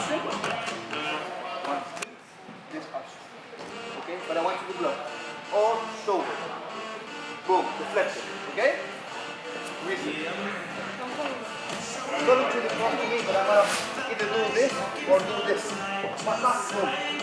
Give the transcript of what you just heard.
upstream. One, this upstream. Okay, but I want you to block. All shoulder. Boom, deflection. Okay? Reason. I'm to the front of me, but I'm gonna either do this or do this. But not boom. Okay?